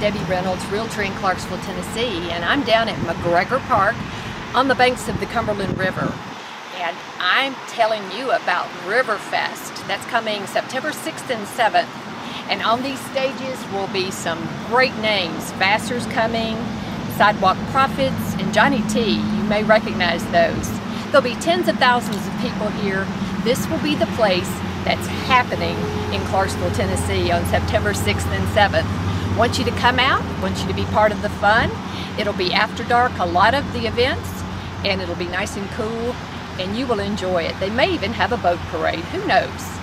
Debbie Reynolds, Realtor in Clarksville, Tennessee, and I'm down at McGregor Park on the banks of the Cumberland River. And I'm telling you about Riverfest. That's coming September 6th and 7th. And on these stages will be some great names. Vassar's coming, Sidewalk Prophets, and Johnny T. You may recognize those. There'll be tens of thousands of people here. This will be the place that's happening in Clarksville, Tennessee on September 6th and 7th. Want you to come out, want you to be part of the fun. It'll be after dark, a lot of the events, and it'll be nice and cool, and you will enjoy it. They may even have a boat parade, who knows?